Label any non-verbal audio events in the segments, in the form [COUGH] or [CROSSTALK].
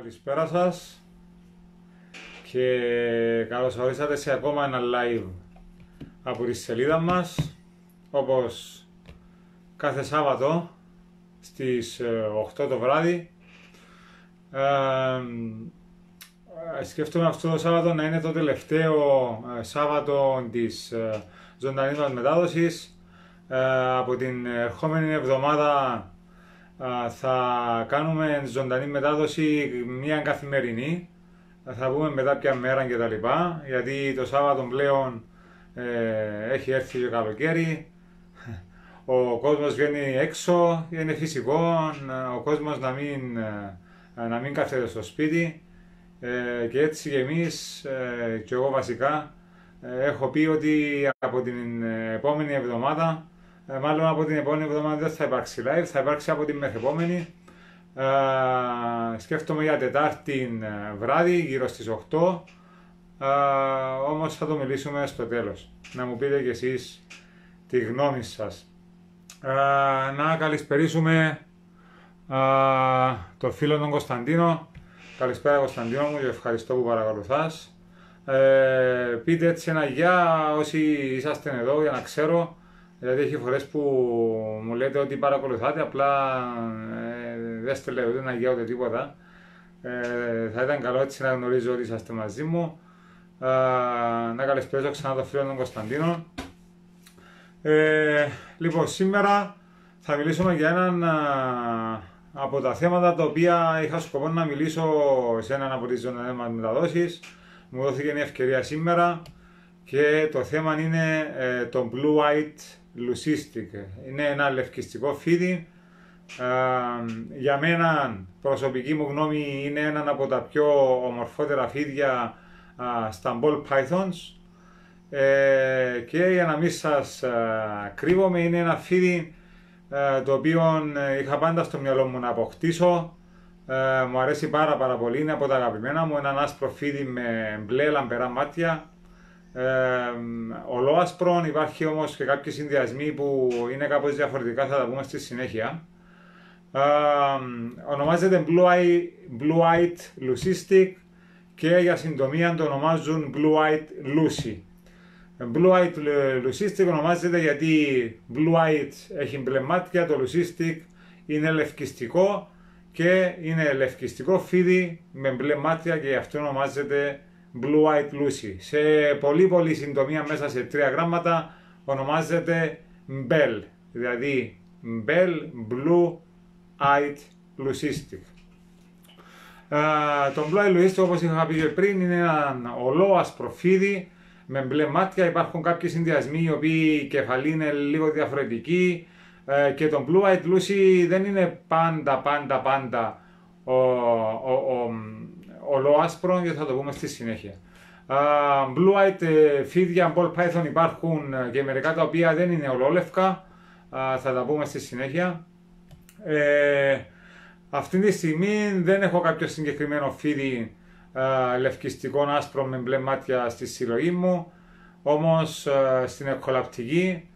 Καλησπέρα σας και καλώς ορίσατε σε ακόμα ένα live από τη σελίδα μας όπως κάθε Σάββατο στις 8 ε, το βράδυ. Ε, σκέφτομαι αυτό το Σάββατο να είναι το τελευταίο ε, Σάββατο της ε, ζωντανής μας μετάδοσης από την ερχόμενη εβδομάδα θα κάνουμε ζωντανή μετάδοση μια καθημερινή. Θα πούμε μετά ποια μέρα και τα λοιπά, γιατί το Σάββατο πλέον ε, έχει έρθει το καλοκαίρι, ο κόσμος βγαίνει έξω, είναι φυσικό ο κόσμος να μην, ε, να μην κάθεται στο σπίτι ε, και έτσι και εμείς ε, και εγώ βασικά έχω πει ότι από την επόμενη εβδομάδα ε, μάλλον από την επόμενη εβδομάδα δεν θα υπάρξει live, θα υπάρξει από την μεθεπόμενη. Ε, σκέφτομαι για Τετάρτη ε, βράδυ, γύρω στις 8. Ε, όμως θα το μιλήσουμε στο τέλος. Να μου πείτε κι εσείς τη γνώμη σας. Ε, να καλησπερίσουμε ε, το φίλο τον Κωνσταντίνο. Καλησπέρα Κωνσταντίνο μου και ευχαριστώ που παρακολουθάς. Ε, πείτε έτσι ένα γεια όσοι είσαστε εδώ για να ξέρω Δηλαδή έχει φορές που μου λέτε ότι παρακολουθάτε, απλά ε, δεν στέλνετε ούτε ένα γεια ούτε τίποτα. Ε, θα ήταν καλό έτσι να γνωρίζω ότι είσαστε μαζί μου. Ε, να καλησπέζω ξανά το φίλο τον Κωνσταντίνο. Ε, λοιπόν, σήμερα θα μιλήσουμε για έναν από τα θέματα τα οποία είχα σκοπό να μιλήσω σε έναν από τις ζωντανές μας μεταδόσεις. Μου δόθηκε μια ευκαιρία σήμερα και το θέμα είναι ε, το Blue White Lusistic. Είναι ένα λευκιστικό φίδι. για μένα, προσωπική μου γνώμη, είναι ένα από τα πιο ομορφότερα φίδια στα ball pythons. Ε, και για να μην σας κρύβομαι, είναι ένα φίδι το οποίο ε, είχα πάντα στο μυαλό μου να αποκτήσω. Ε, μου αρέσει πάρα πάρα πολύ, είναι από τα αγαπημένα μου, ένα άσπρο φίδι με μπλε λαμπερά μάτια ε, ολόασπρον, υπάρχει όμως και κάποιοι συνδυασμοί που είναι κάπως διαφορετικά, θα τα πούμε στη συνέχεια. Ε, ονομάζεται Blue, Eye, Blue Eyed Lucystic και για συντομία το ονομάζουν Blue Eyed Lucy. Blue Eyed Lucystic ονομάζεται γιατί Blue Eyed έχει μπλε μάτια, το Lucystic είναι λευκιστικό και είναι λευκιστικό φίδι με μπλε μάτια και γι' αυτό ονομάζεται Blue Eyed Lucy. Σε πολύ πολύ συντομία μέσα σε τρία γράμματα ονομάζεται Bell, δηλαδή Bell Blue Eyed Lucystic. Uh, το Blue Eyed Lucystic όπως είχα πει πριν είναι ένα ολόασπρο φίδι με μπλε μάτια, υπάρχουν κάποιοι συνδυασμοί οι οποίοι η κεφαλή είναι λίγο διαφορετική uh, και το Blue Eyed Lucy δεν είναι πάντα πάντα πάντα ο, ο, ο, ολόασπρο και θα το πούμε στη συνέχεια. Uh, blue Eyed ε, φίδια ball python υπάρχουν ε, και μερικά τα οποία δεν είναι ολόλευκα, uh, θα τα πούμε στη συνέχεια. Ε, αυτή τη στιγμή δεν έχω κάποιο συγκεκριμένο φίδι uh, λευκιστικό άσπρο με μπλε μάτια στη συλλογή μου, όμως στην εκκολαπτική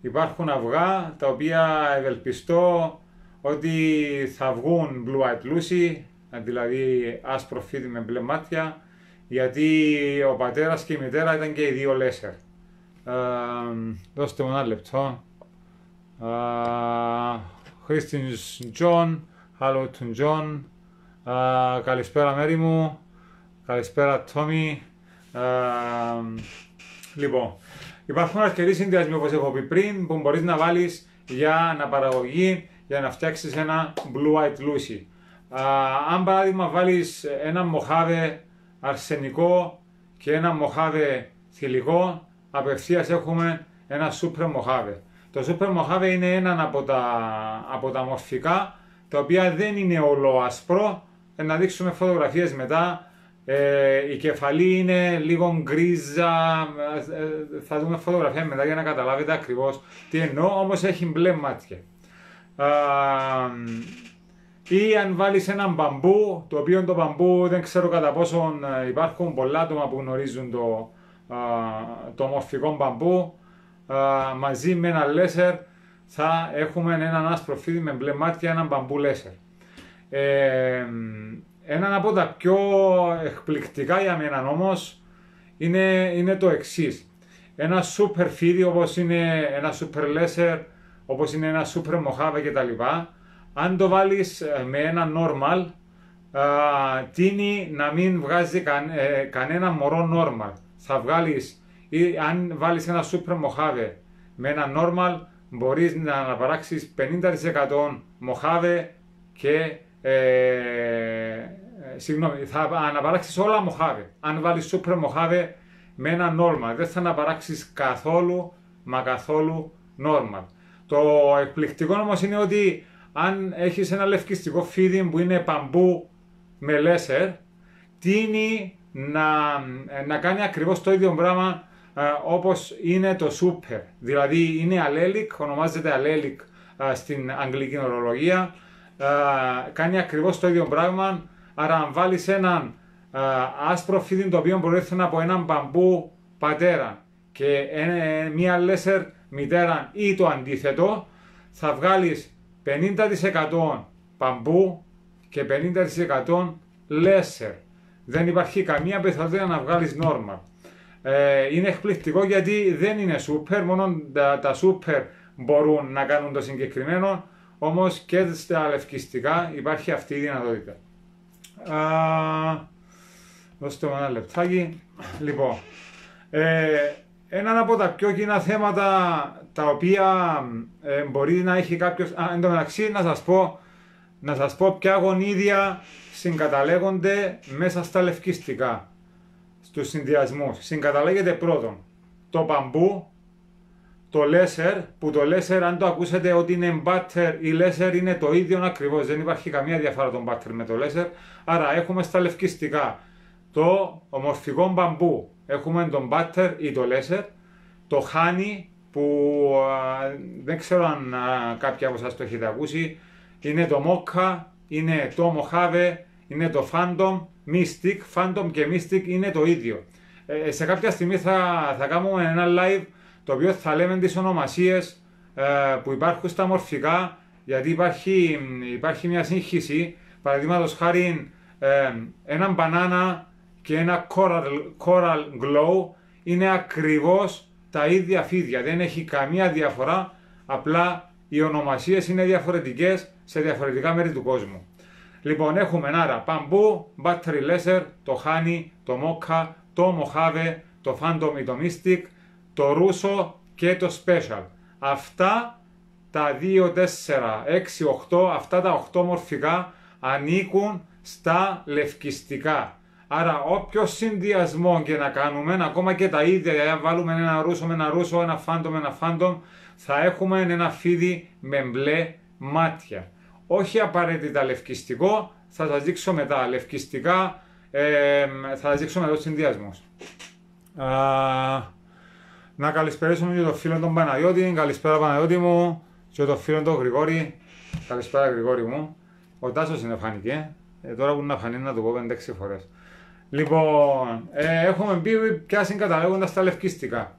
υπάρχουν αυγά τα οποία ευελπιστώ ότι θα βγουν Blue Eyed Lucy δηλαδή άσπρο φίδι με μπλε μάτια, γιατί ο πατέρας και η μητέρα ήταν και οι δύο Lesser. Ε, δώστε μου ένα λεπτό. Χριστίνς Τζον, Hello του Τζον, καλησπέρα Μαίρη μου, καλησπέρα Τόμι. Λοιπόν, υπάρχουν αρκετοί συνδυασμοί όπως έχω πει πριν που μπορείς να βάλεις για να παραγωγεί, για να φτιάξεις ένα Blue Eyed Lucy αν παράδειγμα βάλεις ένα Mojave αρσενικό και ένα Mojave θηλυκό, απευθείας έχουμε ένα σούπερ Mojave. Το σούπερ μοχάβε είναι ένα από τα, από τα μορφικά, τα οποία δεν είναι ολοασπρό, ε, να δείξουμε φωτογραφίες μετά, ε, η κεφαλή είναι λίγο γκρίζα, ε, θα δούμε φωτογραφία μετά για να καταλάβετε ακριβώς τι εννοώ, όμως έχει μπλε μάτια ή αν βάλεις έναν μπαμπού, το οποίο το μπαμπού δεν ξέρω κατά πόσο ε, υπάρχουν πολλά άτομα που γνωρίζουν το, το μορφικό μπαμπού, μαζί με ένα λέσερ θα έχουμε έναν άσπρο φίδι με μπλε μάτια, έναν μπαμπού λέσερ. Ε, ένα από τα πιο εκπληκτικά για μένα όμως είναι, είναι το εξής. Ένα super feed όπως είναι ένα super lesser, όπως είναι ένα super mojave κτλ. Αν το βάλεις ε, με ένα normal, τίνει να μην βγάζει ε, κανένα μωρό normal. Θα βγάλεις, ή αν βάλεις ένα super mojave με ένα normal, μπορείς να αναπαράξεις 50% mojave και ε, ε, συγγνώμη, θα αναπαράξεις όλα μοχάβε. Αν βάλεις super μοχάβε με ένα normal, δεν θα αναπαράξεις καθόλου, μα καθόλου normal. Το εκπληκτικό όμως είναι ότι αν έχεις ένα λευκιστικό feeding που είναι παμπού με λέσερ, τίνει να, να κάνει ακριβώς το ίδιο πράγμα ε, όπως είναι το super. Δηλαδή είναι allelic, ονομάζεται allelic ε, στην αγγλική ορολογία, κάνει ακριβώς το ίδιο πράγμα. Άρα αν βάλεις έναν άσπρο φίδι το οποίο προέρχεται από έναν μπαμπού πατέρα και μία λέσερ μητέρα ή το αντίθετο, θα βγάλεις 50% μπαμπού και 50% λέσερ. Δεν υπάρχει καμία πιθανότητα να βγάλεις normal. Ε, είναι εκπληκτικό γιατί δεν είναι super, μόνο τα, τα super μπορούν να κάνουν το συγκεκριμένο Όμως και στα λευκιστικά υπάρχει αυτή η δυνατότητα. Α, δώστε μου ένα λεπτάκι. Λοιπόν, ε, ένα από τα πιο κοινά θέματα τα οποία ε, μπορεί να έχει κάποιος... Α, εν τω μεταξύ να σας πω, να σας πω ποια γονίδια συγκαταλέγονται μέσα στα λευκιστικά, στους συνδυασμούς. Συγκαταλέγεται πρώτον το μπαμπού, το Lesser, που το Lesser αν το ακούσετε ότι είναι Butter ή Lesser είναι το ίδιο ακριβώς. Δεν υπάρχει καμία διαφορά τον Butter με το Lesser. Άρα έχουμε στα λευκιστικά το ομορφικό μπαμπού. Έχουμε τον Butter ή το Lesser. Το Honey που δεν ξέρω αν α, κάποιοι από εσάς το έχετε ακούσει. Είναι το Mocha, είναι το Mojave, είναι το Phantom, Mystic. Phantom και Mystic είναι το ίδιο. Ε, σε κάποια στιγμή θα, θα κάνουμε ένα live το οποίο θα λέμε τις ονομασίες ε, που υπάρχουν στα μορφικά, γιατί υπάρχει, υπάρχει μια σύγχυση, παραδείγματος χάρη ε, ένα μπανάνα και ένα coral, coral glow είναι ακριβώς τα ίδια φίδια, δεν έχει καμία διαφορά, απλά οι ονομασίες είναι διαφορετικές σε διαφορετικά μέρη του κόσμου. Λοιπόν, έχουμε άρα μπαμπού, battery laser, το honey, το mocha, το mojave, το phantom ή το mystic, το ρούσο και το special. Αυτά τα 2, 4, 6, 8, αυτά τα 8 μορφικά ανήκουν στα λευκιστικά. Άρα όποιος συνδυασμό και να κάνουμε, ακόμα και τα ίδια, για βάλουμε ένα ρούσο με ένα ρούσο, ένα φάντο με ένα φάντο, θα έχουμε ένα φίδι με μπλε μάτια. Όχι απαραίτητα λευκιστικό, θα σας δείξω μετά. Λευκιστικά ε, θα σας δείξω μετά ο συνδυασμός. Να καλησπέρισουμε και τον φίλο τον Παναγιώτη. Καλησπέρα Παναγιώτη μου. Και τον φίλο τον Γρηγόρη. Καλησπέρα Γρηγόρη μου. Ο Τάσος είναι φανηκε. Ε, τώρα που να φανεί να το πω 5-6 φορές. Λοιπόν, ε, έχουμε πει ποια συγκαταλέγοντας τα λευκίστικα.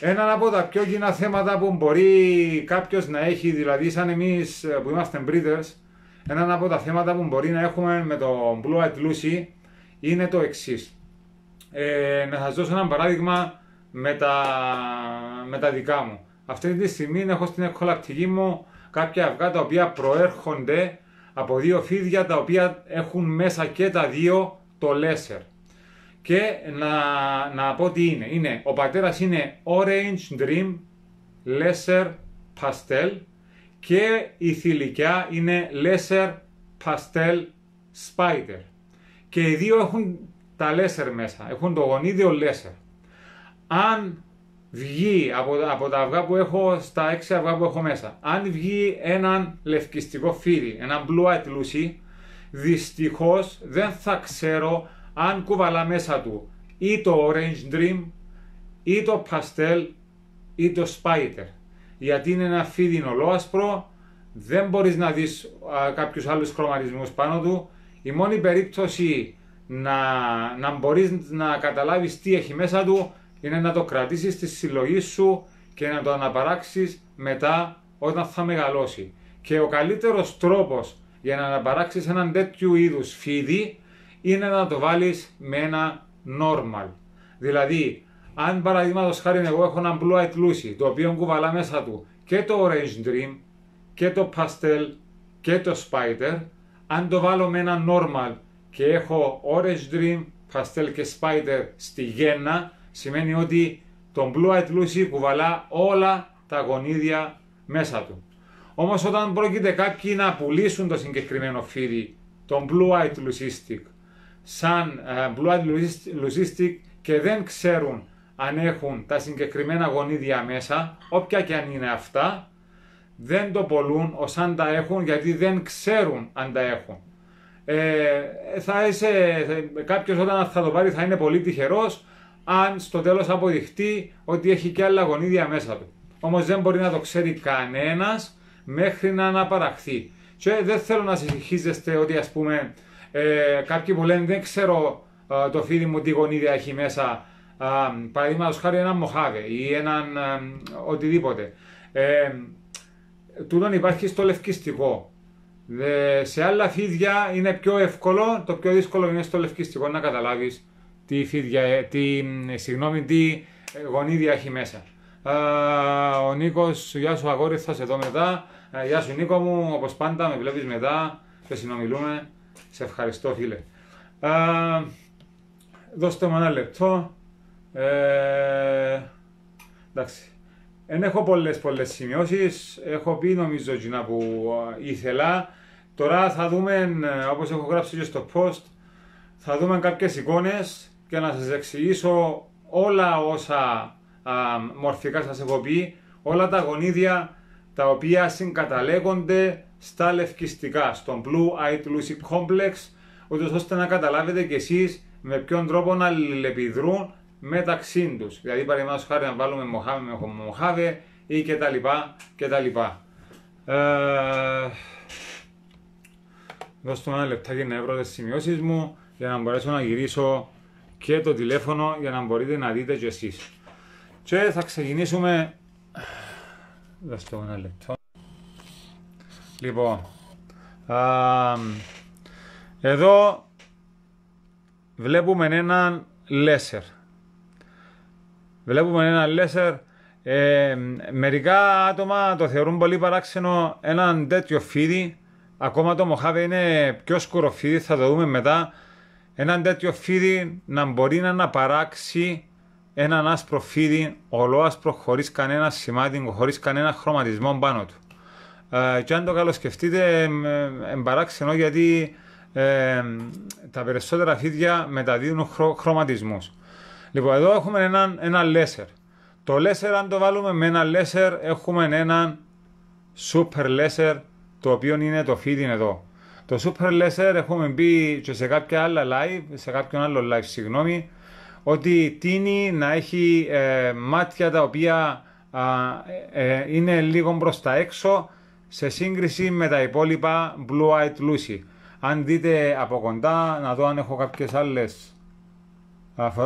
Ένα από τα πιο κοινά θέματα που μπορεί κάποιος να έχει, δηλαδή σαν εμείς ε, που είμαστε breeders, ένα από τα θέματα που μπορεί να έχουμε με το Blue Eyed Lucy είναι το εξής. Ε, να σας δώσω ένα παράδειγμα με τα, με τα δικά μου. Αυτή τη στιγμή έχω στην εκχολακτική μου κάποια αυγά τα οποία προέρχονται από δύο φίδια τα οποία έχουν μέσα και τα δύο το lesser. Και να, να πω τι είναι. είναι. Ο πατέρας είναι Orange Dream Lesser Pastel και η θηλυκιά είναι Lesser Pastel Spider. Και οι δύο έχουν τα lesser μέσα, έχουν το γονίδιο lesser αν βγει από, από τα αυγά που έχω, στα έξι αυγά που έχω μέσα, αν βγει έναν λευκιστικό φίδι, ένα blue eyed lucy, δυστυχώς δεν θα ξέρω αν κουβαλά μέσα του ή το orange dream ή το pastel ή το spider. Γιατί είναι ένα φίδι ολόασπρο, δεν μπορείς να δεις α, κάποιους άλλους χρωματισμούς πάνω του. Η μόνη περίπτωση να, να μπορείς να καταλάβεις τι έχει μέσα του είναι να το κρατήσεις στη συλλογή σου και να το αναπαράξεις μετά όταν θα μεγαλώσει. Και ο καλύτερος τρόπος για να αναπαράξεις έναν τέτοιου είδους φίδι είναι να το βάλεις με ένα normal. Δηλαδή, αν παραδείγματος χάρη εγώ έχω ένα Blue Eyed Lucy, το οποίο κουβαλά μέσα του και το Orange Dream και το Pastel και το Spider, αν το βάλω με ένα normal και έχω Orange Dream, Pastel και Spider στη γέννα, σημαίνει ότι το Blue Eyed Lucy κουβαλά όλα τα γονίδια μέσα του. Όμως όταν πρόκειται κάποιοι να πουλήσουν το συγκεκριμένο φίδι, τον Blue Eyed Lucistic, σαν uh, Blue Eyed Lucistic και δεν ξέρουν αν έχουν τα συγκεκριμένα γονίδια μέσα, όποια και αν είναι αυτά, δεν το πολλούν ως αν τα έχουν γιατί δεν ξέρουν αν τα έχουν. Ε, θα είσαι, κάποιος όταν θα το πάρει θα είναι πολύ τυχερός αν στο τέλος αποδειχτεί ότι έχει και άλλα γονίδια μέσα του. Όμως δεν μπορεί να το ξέρει κανένας μέχρι να αναπαραχθεί. Και δεν θέλω να συγχύζεστε ότι ας πούμε ε, κάποιοι που λένε δεν ξέρω ε, το φίλι μου τι γονίδια έχει μέσα παραδείγματος χάρη έναν μοχάβε ή έναν οτιδήποτε. Ε, τούτον υπάρχει στο λευκιστικό. σε άλλα φίδια είναι πιο εύκολο, το πιο δύσκολο είναι στο λευκιστικό να καταλάβεις τι φίδια, ε, τι, συγγνώμη, τι ε, γονίδια έχει μέσα. ο Νίκος, γεια σου αγόρι, θα σε δω μετά. Γεια σου Νίκο μου, όπως πάντα με βλέπεις μετά και συνομιλούμε. Σε ευχαριστώ φίλε. δώστε μου ένα λεπτό. Ε, εντάξει. Δεν έχω πολλές πολλές σημειώσεις, έχω πει νομίζω εκείνα που ήθελα. Τώρα θα δούμε, ε, όπως έχω γράψει και στο post, θα δούμε κάποιες εικόνες και να σας εξηγήσω όλα όσα α, μορφικά σας έχω πει, όλα τα γονίδια τα οποία συγκαταλέγονται στα λευκιστικά, στον Blue Eyed Lucy Complex, ούτως ώστε να καταλάβετε κι εσείς με ποιον τρόπο να αλληλεπιδρούν μεταξύ τους. Δηλαδή, παραδείγματος χάρη να βάλουμε μοχάβε με μοχάβε ή και τα λοιπά και τα λοιπά. Ε, δώστε μου ένα λεπτάκι να βρω τις σημειώσεις μου για να μπορέσω να γυρίσω και το τηλέφωνο για να μπορείτε να δείτε κι εσείς. Και θα ξεκινήσουμε... Δώστε μου ένα λεπτό. Λοιπόν, α, εδώ βλέπουμε έναν λέσερ. Βλέπουμε ένα Λέσσερ. Ε, μερικά άτομα το θεωρούν πολύ παράξενο έναν τέτοιο φίδι. Ακόμα το Μοχάβε είναι πιο σκούρο φίδι, θα το δούμε μετά. Έναν τέτοιο φίδι να μπορεί να αναπαράξει έναν άσπρο φίδι, ολόασπρο, χωρίς κανένα σημάδι, χωρίς κανένα χρωματισμό πάνω του. Ε, και αν το καλοσκεφτείτε, εμπαράξενο γιατί ε, τα περισσότερα φίδια μεταδίδουν χρο, χρωματισμούς. Λοιπόν, εδώ έχουμε έναν, ένα lesser. Το lesser, αν το βάλουμε με ένα lesser, έχουμε έναν super lesser, το οποίο είναι το feeding εδώ. Το super lesser έχουμε πει και σε κάποια άλλα live, σε κάποιον άλλο live, συγγνώμη, ότι τίνει να έχει ε, μάτια τα οποία ε, ε, είναι λίγο προς τα έξω σε σύγκριση με τα υπόλοιπα Blue Eyed Lucy. Αν δείτε από κοντά, να δω αν έχω κάποιες άλλες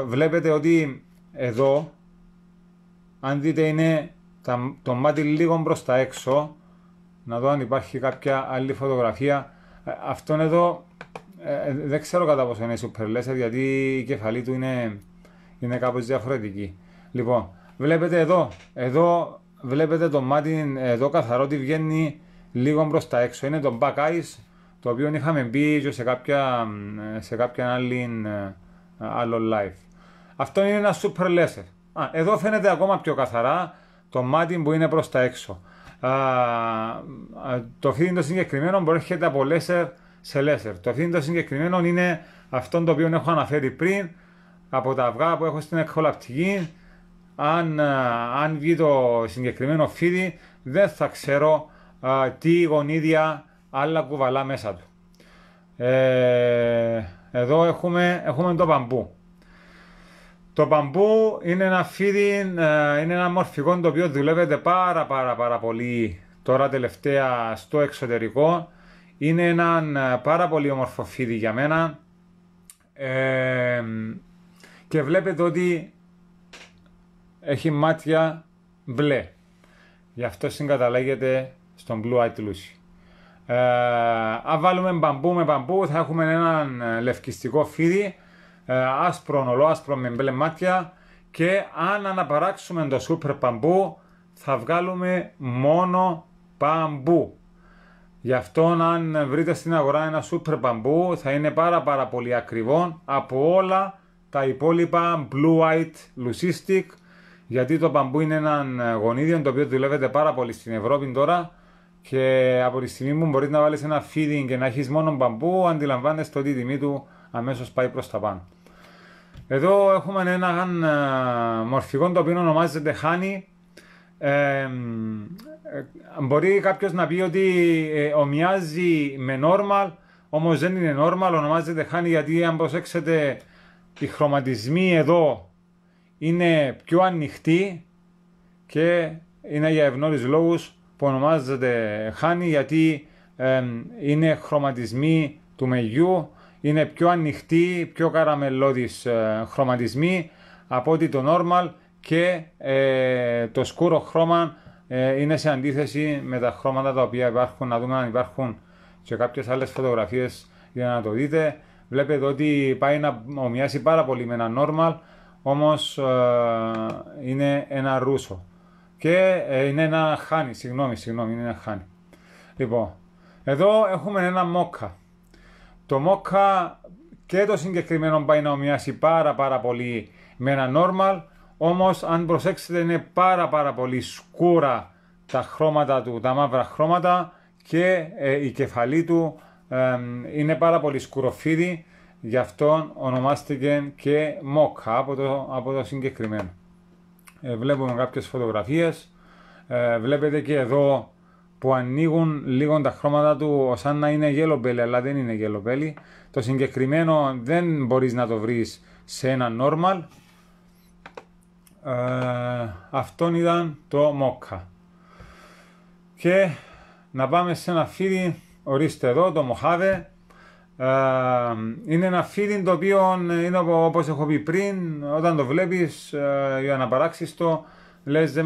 Βλέπετε ότι εδώ, αν δείτε είναι το μάτι λίγο προς τα έξω, να δω αν υπάρχει κάποια άλλη φωτογραφία. Ε, αυτόν εδώ ε, ε, δεν ξέρω κατά πόσο είναι super laser γιατί η κεφαλή του είναι, είναι κάπως διαφορετική. Λοιπόν, βλέπετε εδώ, εδώ βλέπετε το μάτι εδώ καθαρό ότι βγαίνει λίγο προς τα έξω. Είναι το back eyes το οποίο είχαμε μπει και σε κάποια, σε κάποια άλλη άλλο live. Αυτό είναι ένα super laser. Α, εδώ φαίνεται ακόμα πιο καθαρά το μάτι που είναι προς τα έξω. Α, το feeding το συγκεκριμένο μπορεί να έρχεται από laser σε laser. Το feeding το συγκεκριμένο είναι αυτό το οποίο έχω αναφέρει πριν από τα αυγά που έχω στην εκχολαπτική. Αν, αν βγει το συγκεκριμένο feeding δεν θα ξέρω τι γονίδια άλλα κουβαλά μέσα του. Ε, εδώ έχουμε, έχουμε το μπαμπού. Το μπαμπού είναι ένα φίδι, ε, είναι ένα μορφικό το οποίο δουλεύεται πάρα πάρα πάρα πολύ τώρα τελευταία στο εξωτερικό. Είναι ένα ε, πάρα πολύ όμορφο φίδι για μένα ε, και βλέπετε ότι έχει μάτια μπλε. Γι' αυτό συγκαταλέγεται στον Blue Eyed Lucy. Ε, αν βάλουμε μπαμπού με μπαμπού θα έχουμε έναν ε, λευκιστικό φίδι, ε, άσπρο ολό, άσπρο με μπλε μάτια και αν αναπαράξουμε το σούπερ μπαμπού θα βγάλουμε μόνο μπαμπού. Γι' αυτό αν βρείτε στην αγορά ένα σούπερ μπαμπού θα είναι πάρα πάρα πολύ ακριβό από όλα τα υπόλοιπα blue white lucistic γιατί το μπαμπού είναι ένα γονίδιο το οποίο δουλεύεται πάρα πολύ στην Ευρώπη τώρα και από τη στιγμή που μπορείς να βάλεις ένα feeding και να έχεις μόνο μπαμπού, αντιλαμβάνεσαι ότι η τιμή του αμέσως πάει προς τα πάνω. Εδώ έχουμε ένα μορφικό το οποίο ονομάζεται honey. Ε, μπορεί κάποιος να πει ότι ε, ομοιάζει με normal, όμως δεν είναι normal, ονομάζεται honey γιατί αν προσέξετε οι χρωματισμοί εδώ είναι πιο ανοιχτοί και είναι για ευνόρις λόγους που ονομάζεται χάνι γιατί είναι χρωματισμοί του μεγιού, είναι πιο ανοιχτοί, πιο καραμελώδεις ε, χρωματισμοί από ότι το normal και ε, το σκούρο χρώμα ε, είναι σε αντίθεση με τα χρώματα τα οποία υπάρχουν, να δούμε αν υπάρχουν και κάποιες άλλες φωτογραφίες για να το δείτε. Βλέπετε ότι πάει να ομοιάσει πάρα πολύ με ένα normal, όμως είναι ένα ρούσο. Και ε, είναι ένα χάνι, συγγνώμη, συγγνώμη, είναι ένα χάνι. Λοιπόν, εδώ έχουμε ένα μόκα. Το μόκα και το συγκεκριμένο πάει να ομοιάσει πάρα πάρα πολύ με ένα normal, όμως αν προσέξετε είναι πάρα πάρα πολύ σκούρα τα χρώματα του, τα μαύρα χρώματα και ε, η κεφαλή του είναι πάρα πολύ σκουροφίδι, γι' αυτό ονομάστηκε και μόκα από το, από το συγκεκριμένο. Ε, βλέπουμε κάποιες φωτογραφίες. Ε, βλέπετε και εδώ που ανοίγουν λίγο τα χρώματα του σαν να είναι yellow belly, αλλά δεν είναι yellow belly. Το συγκεκριμένο δεν μπορείς να το βρεις σε ένα normal. Ε, αυτόν ήταν το μόκα. Και να πάμε σε ένα φίδι, ορίστε εδώ, το μοχάβε. Ε, είναι ένα feeding το οποίο είναι όπως έχω πει πριν, όταν το βλέπεις ε, για να παράξεις το, λες, ε,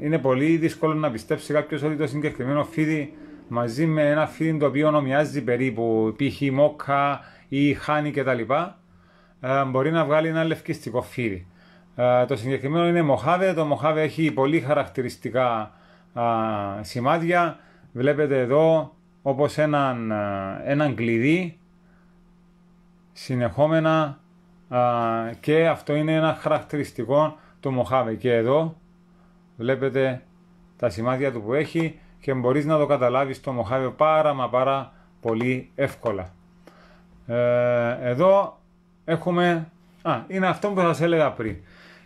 είναι πολύ δύσκολο να πιστέψει κάποιος ότι το συγκεκριμένο feeding μαζί με ένα feeding το οποίο ομοιάζει περίπου π.χ. μόκα ή χάνι κτλ. μπορεί να βγάλει ένα λευκιστικό feeding. το συγκεκριμένο είναι μοχάβε, το μοχάβε έχει πολύ χαρακτηριστικά σημάδια. Βλέπετε εδώ όπως έναν, έναν κλειδί συνεχόμενα και αυτό είναι ένα χαρακτηριστικό του Μοχάβε και εδώ βλέπετε τα σημάδια του που έχει και μπορείς να το καταλάβεις το Μοχάβε πάρα μα πάρα πολύ εύκολα. Ε, εδώ έχουμε, α, είναι αυτό που σας έλεγα πριν.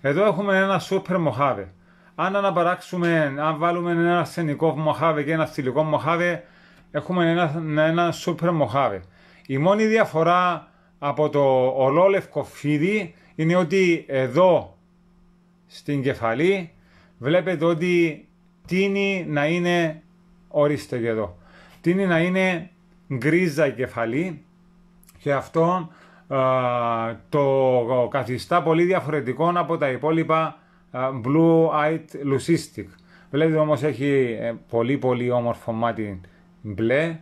Εδώ έχουμε ένα σούπερ Μοχάβε. Αν αναπαράξουμε, αν βάλουμε ένα αρσενικό Μοχάβε και ένα θηλυκό Μοχάβε, έχουμε ένα, ένα σούπερ μοχάβε. Η μόνη διαφορά από το ολόλευκο φίδι είναι ότι εδώ στην κεφαλή βλέπετε ότι τίνει να είναι, ορίστε και εδώ, τίνει να είναι γκρίζα η κεφαλή και αυτό το καθιστά πολύ διαφορετικό από τα υπόλοιπα blue eyed leucistic. Βλέπετε όμως έχει ε, πολύ πολύ όμορφο μάτι μπλε.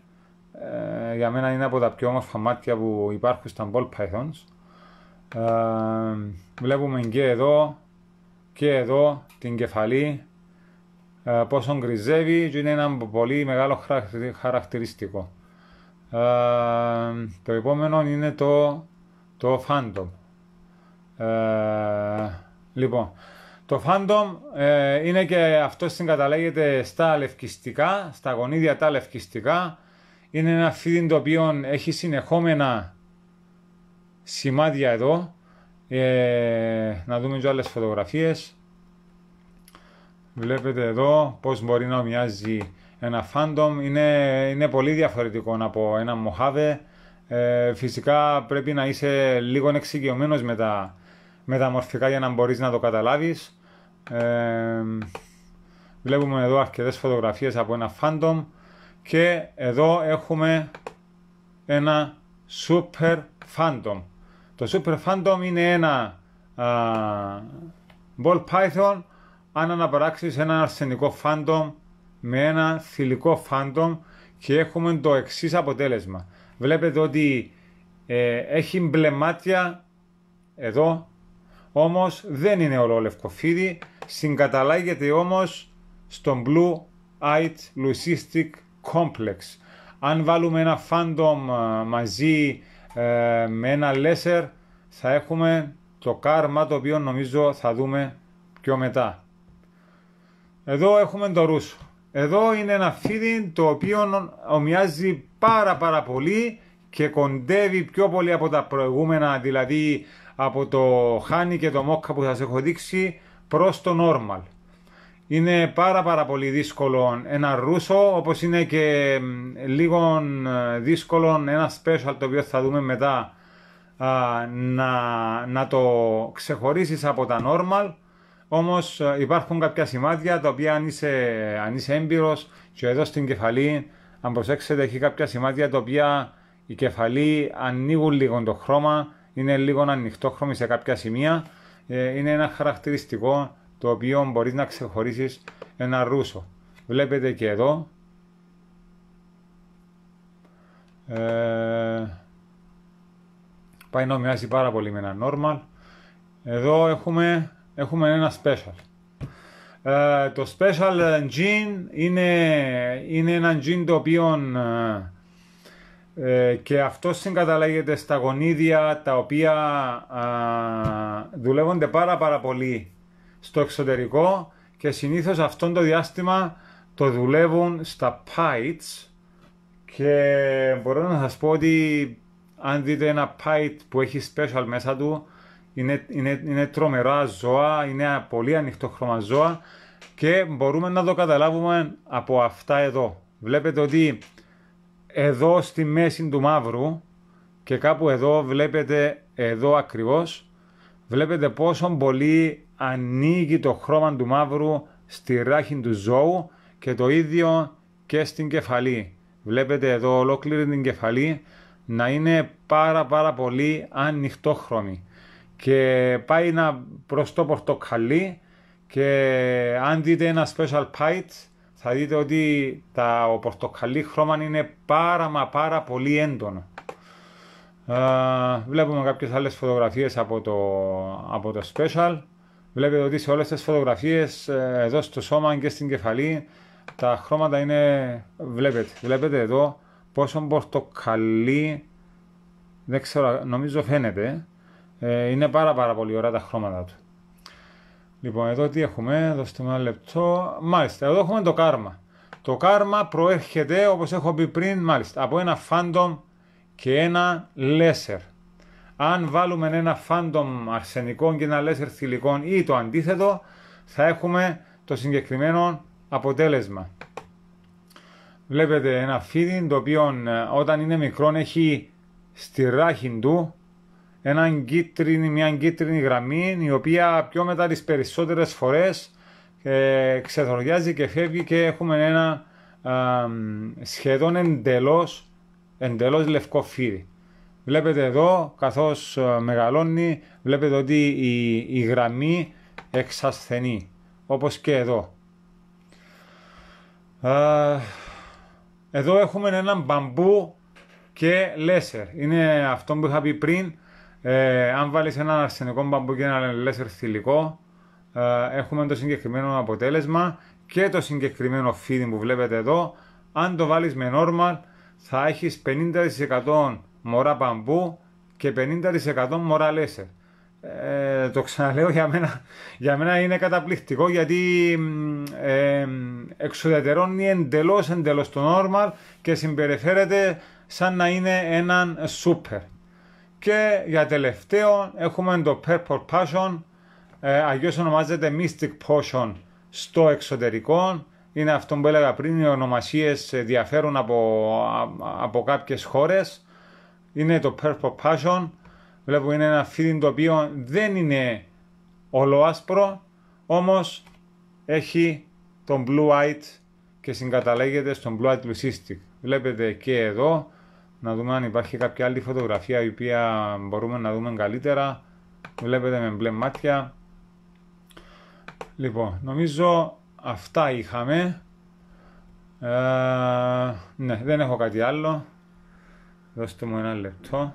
Ε, για μένα είναι από τα πιο όμορφα μάτια που υπάρχουν στα ball pythons. Ε, βλέπουμε και εδώ και εδώ την κεφαλή ε, πόσο γκριζεύει και είναι ένα πολύ μεγάλο χαρακτηριστικό. Ε, το επόμενο είναι το, το Phantom. Ε, λοιπόν, το Phantom ε, είναι και αυτό συγκαταλέγεται στα λευκιστικά, στα γονίδια τα λευκιστικά. Είναι ένα φίδι το οποίο έχει συνεχόμενα σημάδια εδώ. Ε, να δούμε και άλλες φωτογραφίες. Βλέπετε εδώ πώς μπορεί να ομοιάζει ένα Phantom. Είναι, είναι πολύ διαφορετικό από ένα Mojave. Ε, φυσικά πρέπει να είσαι λίγο εξοικειωμένος με τα, με τα μορφικά για να μπορείς να το καταλάβεις. Ε, βλέπουμε εδώ αρκετές φωτογραφίες από ένα Phantom και εδώ έχουμε ένα Super Phantom. Το Super Phantom είναι ένα α, Ball Python αν αναπαράξεις ένα αρσενικό Phantom με ένα θηλυκό Phantom και έχουμε το εξής αποτέλεσμα. Βλέπετε ότι ε, έχει μπλεμάτια εδώ, όμως δεν είναι ολόλευκο φίδι, συγκαταλάγεται όμως στο Blue Eyed Leucistic Complex. Αν βάλουμε ένα Phantom ε, μαζί ε, με ένα Lesser θα έχουμε το κάρμα το οποίο νομίζω θα δούμε πιο μετά. Εδώ έχουμε το ρούσο. Εδώ είναι ένα φίδι το οποίο ομοιάζει πάρα πάρα πολύ και κοντεύει πιο πολύ από τα προηγούμενα, δηλαδή από το χάνι και το μόκα που σας έχω δείξει προς το normal. Είναι πάρα πάρα πολύ δύσκολο ένα ρούσο, όπως είναι και λίγο ε, δύσκολο ένα special το οποίο θα δούμε μετά να, να το ξεχωρίσεις από τα normal. Όμως ε, υπάρχουν κάποια σημάδια τα οποία αν είσαι, αν είσαι έμπειρος και εδώ στην κεφαλή, αν προσέξετε έχει κάποια σημάδια τα οποία η κεφαλή ανοίγουν λίγο το χρώμα, είναι λίγο ανοιχτόχρωμη σε κάποια σημεία. Ε, είναι ένα χαρακτηριστικό το οποίο μπορείς να ξεχωρίσεις ένα ρούσο. Βλέπετε και εδώ. Ε, πάει να μοιάζει πάρα πολύ με ένα normal. Εδώ έχουμε, έχουμε ένα special. Ε, το special gene είναι, είναι ένα gene το οποίο ε, και αυτό συγκαταλέγεται στα γονίδια τα οποία δουλεύονται πάρα πάρα πολύ στο εξωτερικό και συνήθως αυτό το διάστημα το δουλεύουν στα pites και μπορώ να σας πω ότι αν δείτε ένα pite που έχει special μέσα του είναι, είναι, είναι τρομερά ζώα, είναι πολύ ανοιχτόχρωμα ζώα και μπορούμε να το καταλάβουμε από αυτά εδώ. Βλέπετε ότι εδώ στη μέση του μαύρου και κάπου εδώ βλέπετε εδώ ακριβώς βλέπετε πόσο πολύ ανοίγει το χρώμα του μαύρου στη ράχη του ζώου και το ίδιο και στην κεφαλή. Βλέπετε εδώ ολόκληρη την κεφαλή να είναι πάρα πάρα πολύ ανοιχτόχρωμη και πάει να προς το πορτοκαλί και αν δείτε ένα special pite θα δείτε ότι τα, ο πορτοκαλί χρώμα είναι πάρα μα πάρα πολύ έντονο. βλέπουμε κάποιες άλλες φωτογραφίες από το, από το special. Βλέπετε ότι σε όλες τις φωτογραφίες ε, εδώ στο σώμα και στην κεφαλή τα χρώματα είναι, βλέπετε, βλέπετε εδώ πόσο πορτοκαλί, δεν ξέρω, νομίζω φαίνεται, ε, είναι πάρα πάρα πολύ ωραία τα χρώματα του. Λοιπόν, εδώ τι έχουμε, δώστε μου ένα λεπτό. Μάλιστα, εδώ έχουμε το κάρμα. Το κάρμα προέρχεται, όπως έχω πει πριν, μάλιστα, από ένα phantom και ένα lesser. Αν βάλουμε ένα phantom αρσενικό και ένα lesser θηλυκό ή το αντίθετο, θα έχουμε το συγκεκριμένο αποτέλεσμα. Βλέπετε ένα φίδι το οποίο ε, όταν είναι μικρό έχει στη ράχη του ένα κίτρινη, μια κίτρινη γραμμή η οποία πιο μετά τις περισσότερες φορές ε, ξεθοριάζει και φεύγει και έχουμε ένα σχεδόν εντελώς, εντελώς λευκό φίδι. Βλέπετε εδώ καθώς ε, μεγαλώνει βλέπετε ότι η, η γραμμή εξασθενεί όπως και εδώ. Εδώ έχουμε ένα μπαμπού και λέσερ. Είναι αυτό που είχα πει πριν ε, αν βάλεις ένα αρσενικό μπαμπού και ένα λέσερ θηλυκό, ε, έχουμε το συγκεκριμένο αποτέλεσμα και το συγκεκριμένο feeding που βλέπετε εδώ. Αν το βάλεις με normal, θα έχεις 50% μωρά μπαμπού και 50% μωρά λέσερ. Ε, το ξαναλέω για μένα, για μένα είναι καταπληκτικό γιατί ε, εξουδετερώνει εντελώς εντελώς το normal και συμπεριφέρεται σαν να είναι έναν super. Και για τελευταίο έχουμε το Purple Passion, ε, αγιώς ονομάζεται Mystic Potion στο εξωτερικό. Είναι αυτό που έλεγα πριν, οι ονομασίες διαφέρουν από, από κάποιες χώρες. Είναι το Purple Passion, βλέπω είναι ένα φίδι το οποίο δεν είναι ολοάσπρο, όμως έχει τον Blue White και συγκαταλέγεται στον Blue White Leucistic. Βλέπετε και εδώ να δούμε αν υπάρχει κάποια άλλη φωτογραφία η οποία μπορούμε να δούμε καλύτερα. Βλέπετε με μπλε μάτια. Λοιπόν, νομίζω αυτά είχαμε. Ε, ναι, δεν έχω κάτι άλλο. Δώστε μου ένα λεπτό.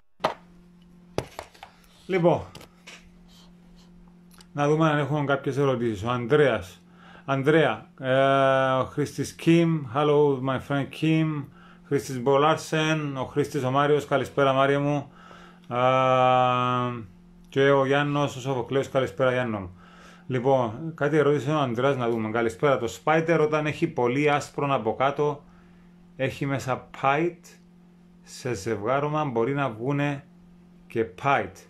Λοιπόν, να δούμε αν έχουμε κάποιες ερωτήσεις. Ο Ανδρέας. Ανδρέα, ε, ο Χρήστης Κιμ, hello my friend Kim, Χρήστης Μπολάρσεν, ο Χρήστης ο Μάριος, καλησπέρα Μάρια μου. Ε, και ο Γιάννος, ο Σοφοκλέος, καλησπέρα Γιάννο μου. Λοιπόν, κάτι ερώτησε ο Ανδρέας να δούμε. Καλησπέρα. Το Spider όταν έχει πολύ άσπρο από κάτω, έχει μέσα Pite, σε ζευγάρωμα μπορεί να βγούνε και Pite.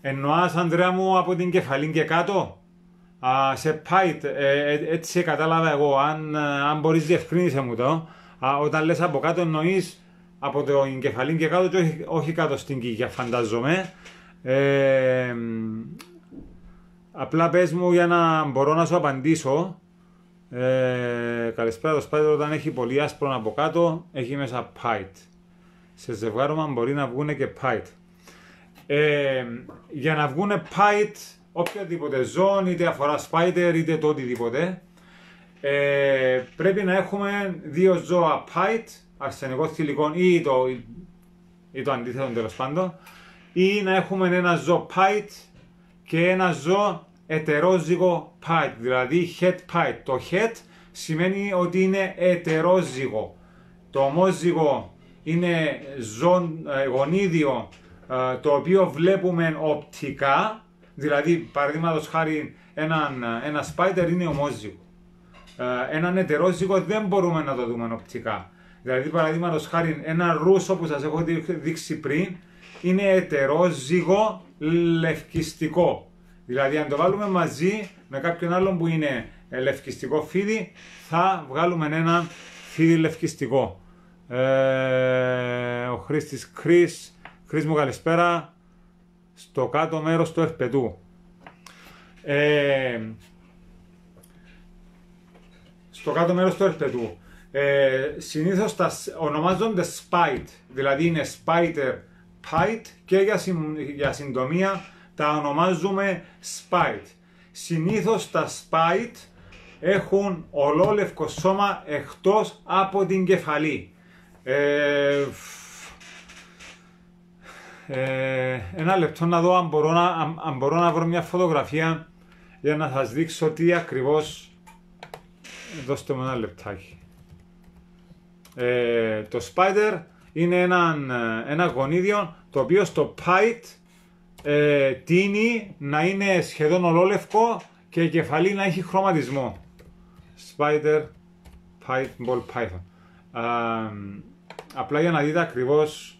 Εννοάς, Ανδρέα μου, από την κεφαλή και κάτω; Α, σε Pite, ε, ε, έτσι κατάλαβα εγώ. Αν, αν μπορείς διευκρίνησε μου το. Α, όταν λες από κάτω εννοείς από το κεφαλή και κάτω και όχι, όχι κάτω στην κοιλιά, φαντάζομαι. Ε, απλά πες μου για να μπορώ να σου απαντήσω. Ε, καλησπέρα, το Spider όταν έχει πολύ άσπρο από κάτω, έχει μέσα Pite. Σε ζευγάρωμα μπορεί να βγουν και Pite. Ε, για να βγουν Pite, οποιαδήποτε ζώνη, είτε αφορά Spider, είτε το οτιδήποτε, ε, πρέπει να έχουμε δύο ζώα Pite, αρσενικό θηλυκό ή το, ή το αντίθετο τέλος πάντων, ή να έχουμε ένα ζώο Pite και ένα ζώο ετερόζυγο Pite, δηλαδή head Pite. Το head σημαίνει ότι είναι ετερόζυγο. Το ομόζυγο είναι ζών, ε, γονίδιο ε, το οποίο βλέπουμε οπτικά, δηλαδή παραδείγματος χάρη έναν, ένα spider είναι ομόζυγο. Ε, έναν ετερόζυγο δεν μπορούμε να το δούμε οπτικά. Δηλαδή παραδείγματος χάρη ένα ρούσο που σας έχω δείξει πριν είναι ετερόζυγο λευκιστικό. Δηλαδή αν το βάλουμε μαζί με κάποιον άλλον που είναι λευκιστικό φίδι θα βγάλουμε ένα φίδι λευκιστικό. Ε, ο Χρήστης Κρίς, Κρίς μου καλησπέρα, στο κάτω μέρος του ευπετού. Ε, στο κάτω μέρος του ερπετού. Ε, συνήθως τα ονομάζονται spite, δηλαδή είναι spider pite και για, για συντομία τα ονομάζουμε spite. Συνήθως τα spite έχουν ολόλευκο σώμα εκτός από την κεφαλή. Ε, ε, ένα λεπτό να δω αν μπορώ να, αν μπορώ να βρω μια φωτογραφία για να σας δείξω τι ακριβώς δώστε μου ένα λεπτάκι. Ε, το spider είναι ένα, ένα γονίδιο το οποίο στο pite ε, τίνει να είναι σχεδόν ολόλευκο και η κεφαλή να έχει χρωματισμό. Spider, pite, ball python. απλά για να δείτε ακριβώς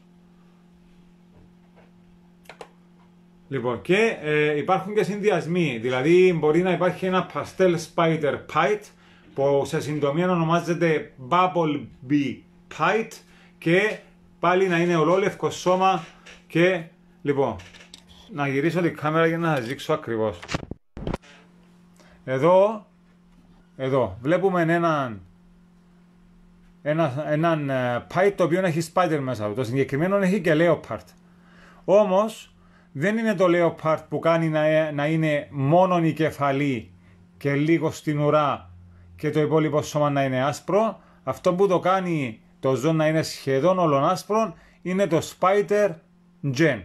Λοιπόν, και ε, υπάρχουν και συνδυασμοί. Δηλαδή, μπορεί να υπάρχει ένα pastel spider pite που σε συντομία ονομάζεται Bubble Bee Pite και πάλι να είναι ολόλευκο σώμα και λοιπόν να γυρίσω την κάμερα για να σας δείξω ακριβώς. Εδώ, εδώ βλέπουμε έναν έναν, έναν Pite το οποίο έχει Spider μέσα του. Το συγκεκριμένο έχει και Leopard. Όμως δεν είναι το Leopard που κάνει να, να είναι μόνο η κεφαλή και λίγο στην ουρά και το υπόλοιπο σώμα να είναι άσπρο. Αυτό που το κάνει το ζώο να είναι σχεδόν όλον άσπρο είναι το Spider Gen.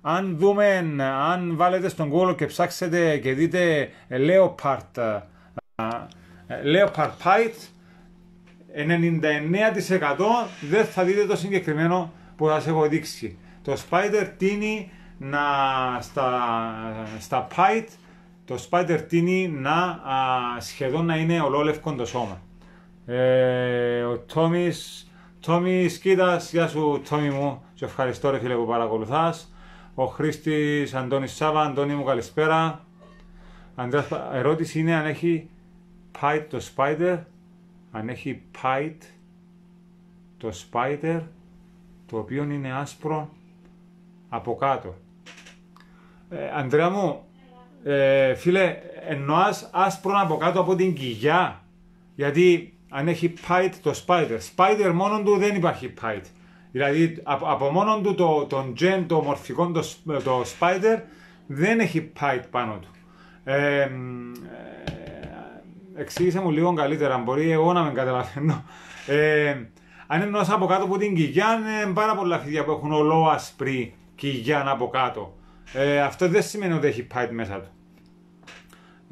Αν δούμε, αν βάλετε στον Google και ψάξετε και δείτε Leopard, Leopard Pite, 99% δεν θα δείτε το συγκεκριμένο που σας έχω δείξει. Το Spider τίνει να στα, στα Pite το Spider τίνει να α, σχεδόν να είναι ολόλευκο το σώμα. Ε, ο Τόμις, Τόμις κοίτας, γεια σου Τόμι μου, σε ευχαριστώ ρε φίλε που παρακολουθάς. Ο Χρήστης Αντώνης Σάβα, Αντώνη μου καλησπέρα. Αντρέας, ερώτηση είναι αν έχει Pite το Spider, αν έχει Pite το Spider, το οποίο είναι άσπρο από κάτω. Ε, Ανδρέα μου, ε, φίλε, εννοάς άσπρο από κάτω από την κοιλιά. Γιατί αν έχει pite το spider. Spider μόνο του δεν υπάρχει pite. Δηλαδή από, από μόνο του το, τον gen, το μορφικό, το, το spider δεν έχει pite πάνω του. Ε, εξήγησε μου λίγο καλύτερα, μπορεί εγώ να με καταλαβαίνω. Ε, αν εννοώ από κάτω από την κοιλιά, είναι πάρα πολλά φίδια που έχουν ολόασπρη κοιλιά από κάτω. Ε, αυτό δεν σημαίνει ότι έχει πάει μέσα του.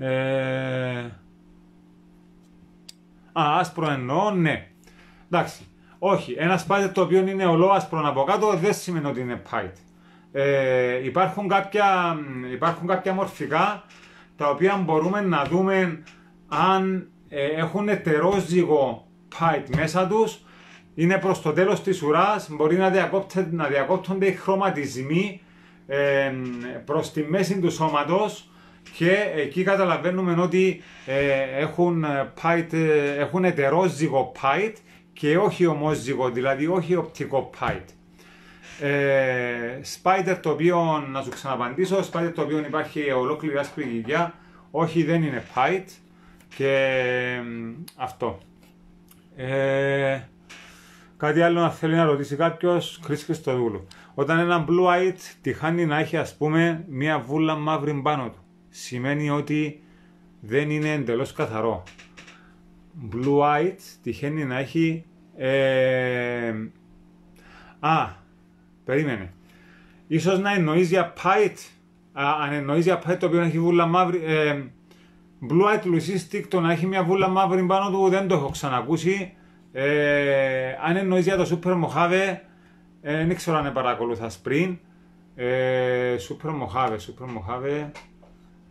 Ε, α, άσπρο εννοώ, ναι. Εντάξει. Όχι, ένας spider το οποίο είναι ολόασπρο από κάτω δεν σημαίνει ότι είναι pipe. Ε, υπάρχουν, κάποια, υπάρχουν κάποια μορφικά τα οποία μπορούμε να δούμε αν ε, έχουν ετερόζυγο pipe μέσα τους είναι προς το τέλος της ουράς, μπορεί να, να διακόπτονται οι χρωματισμοί ε, προς τη μέση του σώματος και εκεί καταλαβαίνουμε ότι ε, έχουν, pipe, έχουν ετερόζυγο pipe και όχι ομόζυγο, δηλαδή όχι οπτικό pipe. Ε, spider το οποίο, να σου ξαναπαντήσω, spider το οποίο υπάρχει ολόκληρη άσπρη γυγιά, όχι δεν είναι pipe και αυτό. Ε, κάτι άλλο να θέλει να ρωτήσει κάποιος, Κρι Χριστοδούλου. Όταν ένα blue eyed τυχάνει να έχει ας πούμε μια βούλα μαύρη πάνω του, σημαίνει ότι δεν είναι εντελώς καθαρό. Blue eyed τυχαίνει να έχει ε, α, περίμενε. Ίσως να εννοείς για Pite, αν εννοείς για Pite το οποίο έχει βούλα μαύρη, ε, Blue Eyed Lucy το να έχει μια βούλα μαύρη πάνω του δεν το έχω ξανακούσει. Ε, αν εννοείς για το Super Mojave, ε, δεν ξέρω αν παρακολουθάς πριν. Ε, Super Mojave, Super Mojave,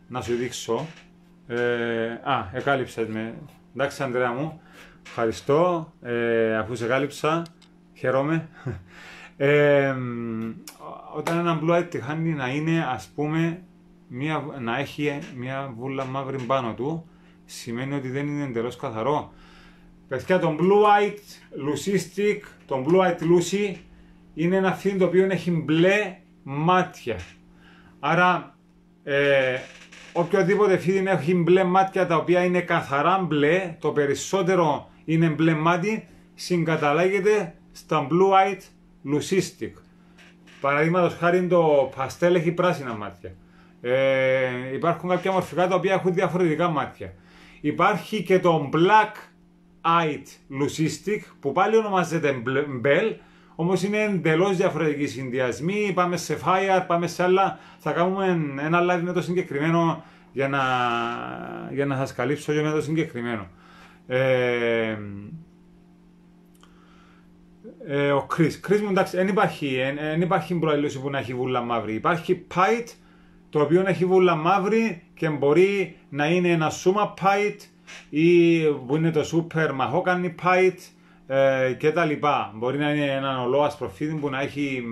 να σου δείξω. Ε, α, εκάλυψες με. Εντάξει, Αντρέα μου. Ευχαριστώ. Ε, αφού σε κάλυψα, χαίρομαι. Ε, όταν ένα blue eye τυχάνει να είναι, ας πούμε, μια, να έχει μια βούλα μαύρη πάνω του, σημαίνει ότι δεν είναι εντελώς καθαρό. Παιδιά, το blue eyed lucistic, το blue eyed lucy, είναι ένα φίδι το οποίο έχει μπλε μάτια. Άρα, ε, οποιοδήποτε φίδι έχει μπλε μάτια τα οποία είναι καθαρά μπλε, το περισσότερο είναι μπλε μάτι, συγκαταλέγεται στα blue eyed lucistic. Παραδείγματος χάρη το παστέλ έχει πράσινα μάτια. Ε, υπάρχουν κάποια μορφικά τα οποία έχουν διαφορετικά μάτια. Υπάρχει και το black eyed lucistic που πάλι ονομάζεται bell, όμως είναι εντελώς διαφορετικοί συνδυασμοί. Πάμε σε fire, πάμε σε άλλα. Θα κάνουμε ένα live με το συγκεκριμένο για να, για να σας καλύψω και με το συγκεκριμένο. Ε, ε, ο Chris. Chris μου εντάξει, δεν υπάρχει, δεν υπάρχει προελούση που να έχει βούλα μαύρη. Υπάρχει Pite το οποίο έχει βούλα μαύρη και μπορεί να είναι ένα σούμα Pite ή που είναι το Super Mahogany Pite ε, και τα λοιπά. Μπορεί να είναι ένα ολόασπρο φίδι που να έχει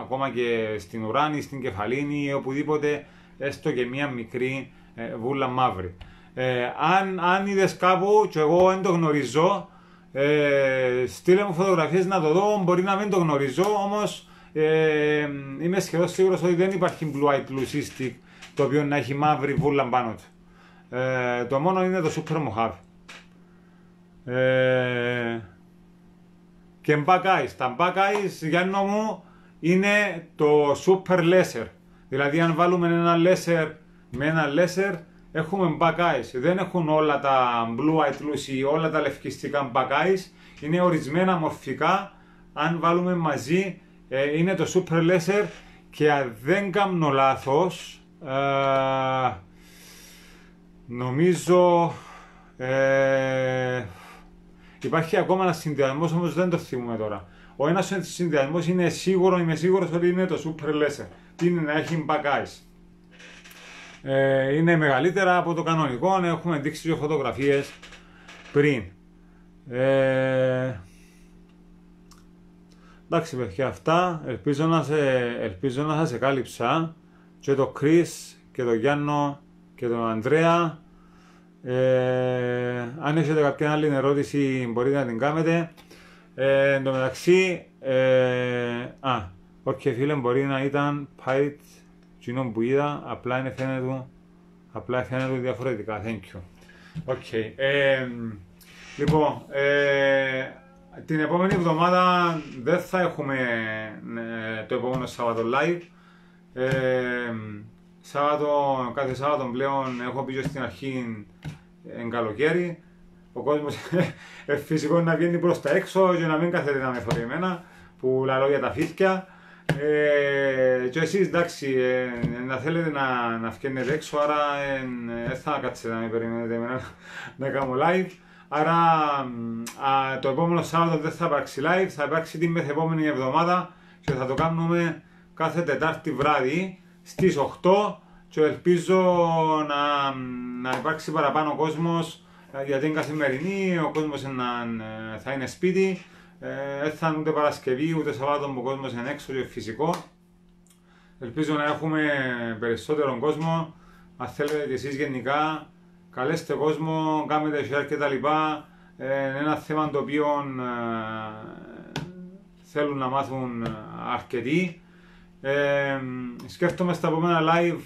ακόμα και στην ουράνη, στην κεφαλήνη ή οπουδήποτε έστω και μία μικρή ε, βούλα μαύρη. Ε, αν, αν είδες κάπου και εγώ δεν το γνωρίζω, ε, στείλε μου φωτογραφίες να το δω, μπορεί να μην το γνωρίζω, όμως ε, είμαι σχεδόν σίγουρος ότι δεν υπάρχει blue eyed lucistic το οποίο να έχει μαύρη βούλα πάνω του. Ε, το μόνο είναι το super mojave. Ε, και Buckeyes. Τα Buckeyes, για μου, είναι το super lesser. Δηλαδή αν βάλουμε ένα lesser με ένα lesser, έχουμε eyes. Δεν έχουν όλα τα blue eyed lucy, όλα τα λευκιστικά eyes. Είναι ορισμένα μορφικά. Αν βάλουμε μαζί, ε, είναι το super lesser και αν δεν κάνω λάθος, ε, νομίζω ε, υπάρχει ακόμα ένας συνδυασμός, όμως δεν το θυμούμε τώρα. Ο ένας συνδυασμός είναι σίγουρο, είμαι σίγουρος ότι είναι το super lesser. Τι είναι να έχει eyes ε, είναι μεγαλύτερα από το κανονικό. Έχουμε δείξει δύο φωτογραφίες πριν. Ε, εντάξει παιδιά αυτά, ελπίζω να, σε, ελπίζω να σας εκάλυψα και το Chris και το Γιάννο και τον Ανδρέα. Ε, αν έχετε κάποια άλλη ερώτηση μπορείτε να την κάνετε. Ε, εν τω μεταξύ, ε, α, όποια φίλε μπορεί να ήταν Python Εκείνο που είδα απλά είναι φαίνεται, απλά φαίνεται διαφορετικά. Thank you. Okay. Ε, λοιπόν, ε, την επόμενη εβδομάδα δεν θα έχουμε ε, το επόμενο Σάββατο live. Ε, Σάββατο, κάθε Σάββατο πλέον έχω πει στην αρχή εν καλοκαίρι, ο κόσμος ε, φυσικό να βγαίνει προς τα έξω και να μην κάθεται να με φορεί εμένα, που λαλώ για τα φύθια. Ε, και εσείς εντάξει, ε, να θέλετε να, να βγαίνετε έξω, άρα δεν ε, θα κάτσετε να με περιμένετε εμένα να κάνω live. Άρα α, το επόμενο Σάββατο δεν θα υπάρξει live, θα υπάρξει την μεθεπόμενη εβδομάδα και θα το κάνουμε κάθε Τετάρτη βράδυ στις 8 και ελπίζω να, να υπάρξει παραπάνω κόσμος γιατί είναι καθημερινή, ο κόσμος θα είναι σπίτι, δεν θα είναι ούτε Παρασκευή ούτε Σαββάτο που ο κόσμος είναι έξω και φυσικό. Ελπίζω να έχουμε περισσότερο κόσμο. Αν θέλετε και εσείς γενικά, καλέστε κόσμο, κάνετε share και τα λοιπά. Είναι ένα θέμα το οποίο θέλουν να μάθουν αρκετοί. Ε, σκέφτομαι στα επόμενα live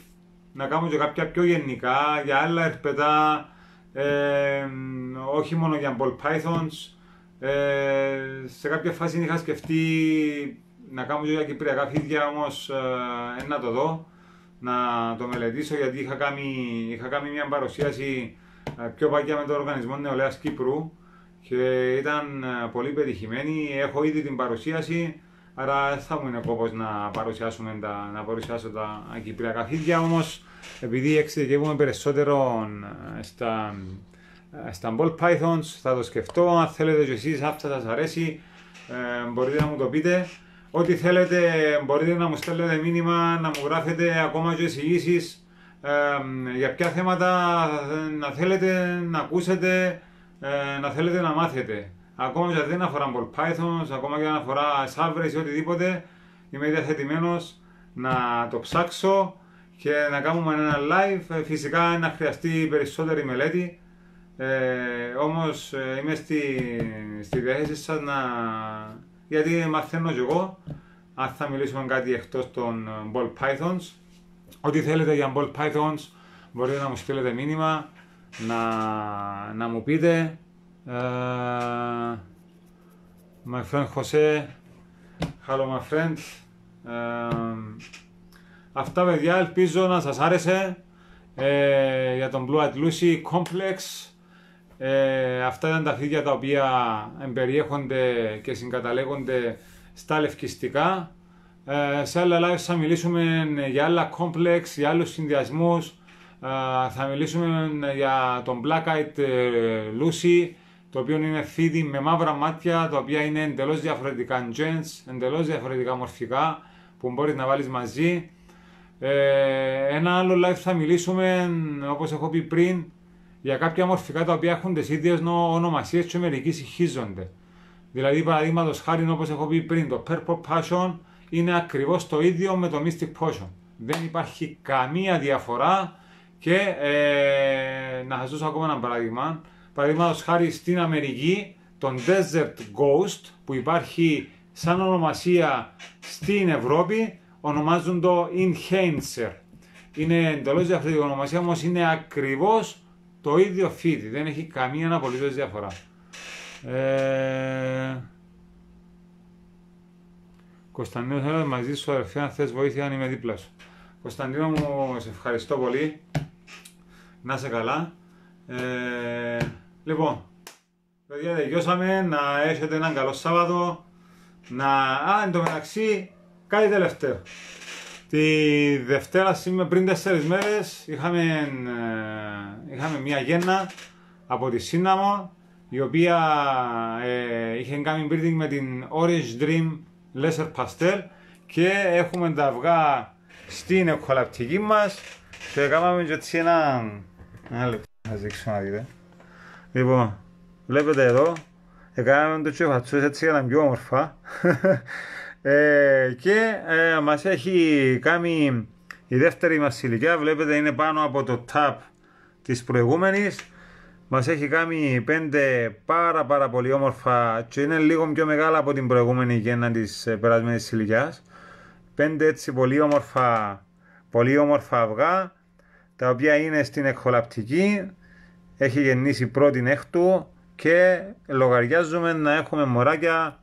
να κάνω και κάποια πιο γενικά για άλλα ερπετά, ε, όχι μόνο για ball pythons. Ε, σε κάποια φάση είχα σκεφτεί να κάνω και για κυπριακά φίδια, όμως ε, να το δω, να το μελετήσω γιατί είχα κάνει, είχα κάνει μια παρουσίαση ε, πιο παγιά με τον Οργανισμό Νεολαίας Κύπρου και ήταν ε, πολύ πετυχημένη. Έχω ήδη την παρουσίαση, άρα θα μου είναι κόπος να, παρουσιάσουμε τα, να παρουσιάσω τα κυπριακά φίδια, όμως επειδή εξειδικεύουμε περισσότερο ε, στα, ε, στα ball pythons, θα το σκεφτώ, αν θέλετε και εσείς αυτά σας αρέσει, ε, μπορείτε να μου το πείτε. Ό,τι θέλετε μπορείτε να μου στέλνετε μήνυμα, να μου γράφετε ακόμα και εισηγήσεις ε, για ποια θέματα να θέλετε να ακούσετε, ε, να θέλετε να μάθετε. Ακόμα και αν δεν αφορά ball pythons, ακόμα και αν αφορά σάβρες ή οτιδήποτε, είμαι διαθετημένος να το ψάξω και να κάνουμε ένα live. Ε, φυσικά να χρειαστεί περισσότερη μελέτη. Ε, όμως ε, είμαι στη, στη διάθεση σας να... γιατί μαθαίνω κι εγώ αν θα μιλήσουμε κάτι εκτός των ball pythons ό,τι θέλετε για ball pythons μπορείτε να μου στείλετε μήνυμα να, να μου πείτε uh, my friend Jose hello my friend uh, Αυτά παιδιά ελπίζω να σας άρεσε ε, για τον Blue Eyed Lucy Complex. Ε, αυτά ήταν τα φίδια τα οποία εμπεριέχονται και συγκαταλέγονται στα λευκιστικά. Ε, σε άλλα live θα μιλήσουμε για άλλα complex, για άλλους συνδυασμούς. Ε, θα μιλήσουμε για τον Black Eyed Lucy, το οποίο είναι φίδι με μαύρα μάτια, τα οποία είναι εντελώς διαφορετικά gens, εντελώς διαφορετικά μορφικά, που μπορείς να βάλεις μαζί. Ε, ένα άλλο live θα μιλήσουμε, όπως έχω πει πριν, για κάποια μορφικά τα οποία έχουν τις ίδιες ονομασίες και μερικοί συγχύζονται. Δηλαδή, παραδείγματος χάρη, όπως έχω πει πριν, το Purple Passion είναι ακριβώς το ίδιο με το Mystic Potion. Δεν υπάρχει καμία διαφορά και ε, να σας δώσω ακόμα ένα παράδειγμα. Παραδείγματος χάρη στην Αμερική, τον Desert Ghost που υπάρχει σαν ονομασία στην Ευρώπη ονομάζουν το Enhancer. Είναι εντελώς διαφορετική ονομασία, όμως είναι ακριβώς το ίδιο φίδι. Δεν έχει καμία απολύτως διαφορά. Ε... Κωνσταντίνο, θέλω μαζί σου αδερφέ, αν θες βοήθεια, αν είμαι δίπλα σου. Κωνσταντίνο μου, σε ευχαριστώ πολύ. Να είσαι καλά. Ε... Λοιπόν, παιδιά, τελειώσαμε. Να έχετε έναν καλό Σάββατο. Να... Α, εν τω μεταξύ, Κάτι τελευταίο. Τη Δευτέρα σήμερα πριν τέσσερις μέρες είχαμε, ε, είχαμε μια γέννα από τη Σύναμο η οποία ε, είχε κάνει breeding με την Orange Dream Lesser Pastel και έχουμε τα αυγά στην εκχολαπτική μας και έκαναμε και έτσι ένα... Ένα λεπτό, να δείξω να δείτε. Λοιπόν, βλέπετε εδώ, έκαναμε το τσιφατσούς έτσι για να πιο όμορφα. [LAUGHS] Ε, και ε, μας έχει κάνει η δεύτερη μας ηλικία, βλέπετε είναι πάνω από το tab της προηγούμενης. Μας έχει κάνει πέντε πάρα πάρα πολύ όμορφα και είναι λίγο πιο μεγάλα από την προηγούμενη γέννα της ε, περασμένης ηλικίας. Πέντε έτσι πολύ όμορφα, πολύ όμορφα αυγά, τα οποία είναι στην εκχολαπτική. Έχει γεννήσει πρώτη έκτου και λογαριάζουμε να έχουμε μωράκια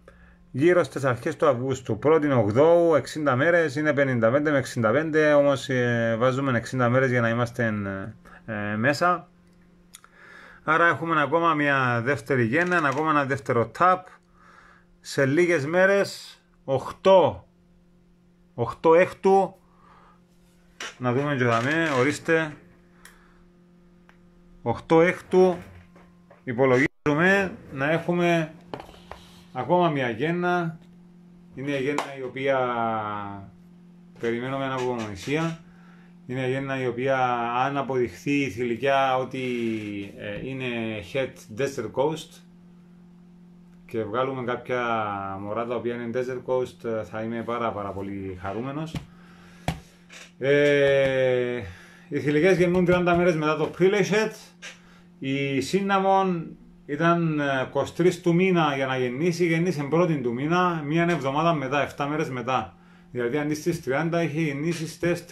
γύρω στις αρχές του Αυγούστου. Πρώτη 8, 60 μέρες, είναι 55 με 65, όμως ε, βάζουμε 60 μέρες για να είμαστε ε, μέσα. Άρα έχουμε ακόμα μια δεύτερη γέννα, ακόμα ένα δεύτερο tap. Σε λίγες μέρες 8 8 έκτου να δούμε και δαμε, ορίστε. 8 έκτου υπολογίζουμε να έχουμε ακόμα μια γέννα. Είναι μια γέννα η οποία περιμένουμε αναπομονησία είναι μια γέννα η οποία αν αποδειχθεί η θηλυκιά ότι ε, είναι head desert coast και βγάλουμε κάποια μωρά τα οποία είναι desert coast ε, θα είμαι πάρα πάρα πολύ χαρούμενος ε, οι θηλυκές γεννούν 30 μέρες μετά το pre η Cinnamon ήταν 23 ε, του μήνα για να γεννήσει, γεννήσε πρώτη του μήνα, μία εβδομάδα μετά, 7 μέρες μετά. Δηλαδή αντί στις 30 είχε γεννήσει στις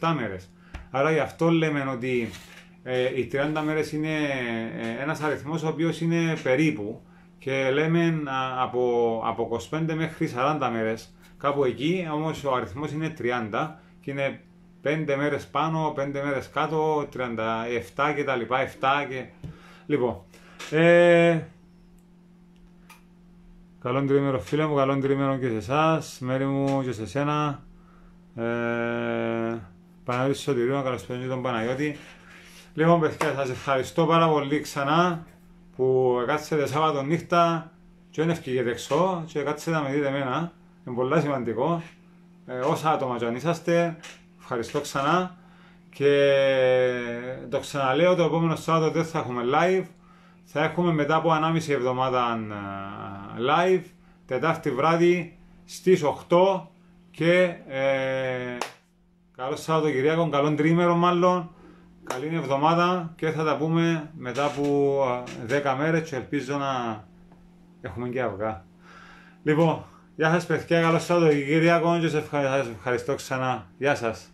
37 μέρες. Άρα γι' αυτό λέμε ότι ε, οι 30 μέρες είναι ε, ένας αριθμός ο οποίος είναι περίπου και λέμε από, από 25 μέχρι 40 μέρες κάπου εκεί, όμως ο αριθμός είναι 30 και είναι 5 μέρες πάνω, 5 μέρες κάτω, 37 και τα λοιπά, 7 και... Λοιπόν, ε, καλό τρίμερο φίλε μου, καλό τρίμερο και σε εσάς, μέρη μου και σε σένα. Ε, Παναγιώτης Σωτηρίου, να καλωσπέρνει τον Παναγιώτη. Λοιπόν, παιδιά, σας ευχαριστώ πάρα πολύ ξανά που κάτσετε Σάββατο νύχτα και δεν ευκήγετε έξω και κάτσετε να με δείτε εμένα. Είναι πολύ σημαντικό. Ε, όσα άτομα και αν είσαστε, ευχαριστώ ξανά. Και το ξαναλέω, το επόμενο Σάββατο δεν θα έχουμε live. Θα έχουμε μετά από 1,5 εβδομάδα ε, live, Τετάρτη βράδυ στις 8 και ε, καλό Σαββατοκυριακό, καλό τρίμερο μάλλον, καλή εβδομάδα και θα τα πούμε μετά από 10 ε, μέρες και ελπίζω να έχουμε και αυγά. Λοιπόν, γεια σας παιδιά, καλό Σαββατοκυριακό και σας ευχαριστώ ξανά. Γεια σας.